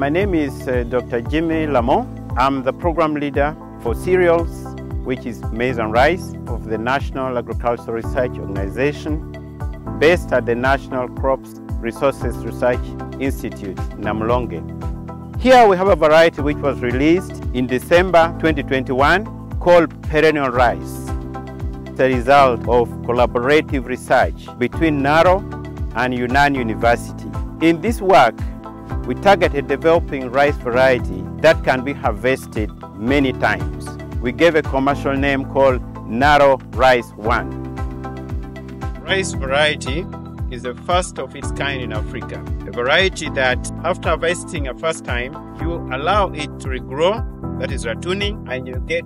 My name is uh, Dr. Jimmy Lamo. I'm the program leader for cereals, which is maize and rice, of the National Agricultural Research Organization, based at the National Crops Resources Research Institute, Namulonge. Here we have a variety which was released in December 2021 called perennial rice. The result of collaborative research between NARO and Yunnan University. In this work, we targeted developing rice variety that can be harvested many times. We gave a commercial name called NARO Rice 1. Rice variety is the first of its kind in Africa. A variety that after harvesting a first time, you allow it to regrow, that is ratooning, and you get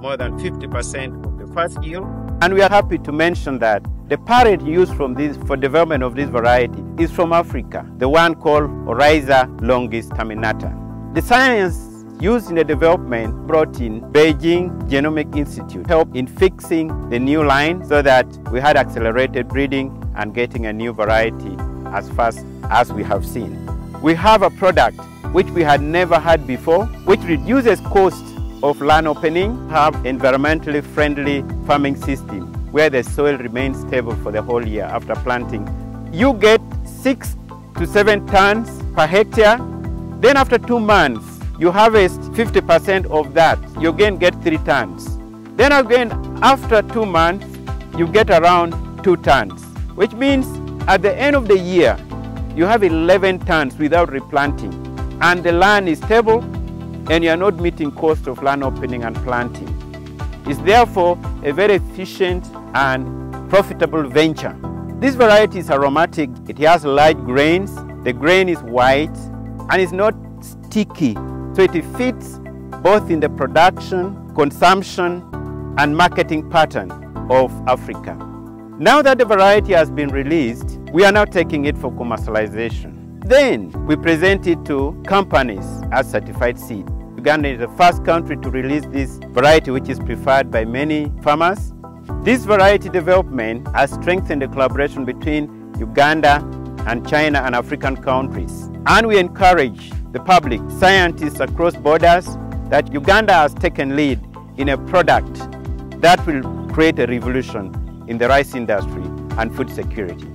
more than 50% of the first yield. And we are happy to mention that the parent used from this for development of this variety is from Africa, the one called Oryza longistaminata. The science used in the development brought in Beijing Genomic Institute, helped in fixing the new line so that we had accelerated breeding and getting a new variety as fast as we have seen. We have a product which we had never had before, which reduces cost of land opening, have environmentally friendly farming system where the soil remains stable for the whole year after planting. You get six to seven tons per hectare. Then after two months, you harvest 50% of that, you again get three tons. Then again, after two months, you get around two tons, which means at the end of the year, you have 11 tons without replanting. And the land is stable and you are not meeting cost of land opening and planting. It's therefore a very efficient and profitable venture. This variety is aromatic. It has light grains. The grain is white and it's not sticky so it fits both in the production, consumption, and marketing pattern of Africa. Now that the variety has been released, we are now taking it for commercialization. Then we present it to companies as certified seed. Uganda is the first country to release this variety which is preferred by many farmers. This variety development has strengthened the collaboration between Uganda and China and African countries. And we encourage the public, scientists across borders, that Uganda has taken lead in a product that will create a revolution in the rice industry and food security.